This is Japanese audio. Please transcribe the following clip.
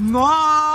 なあ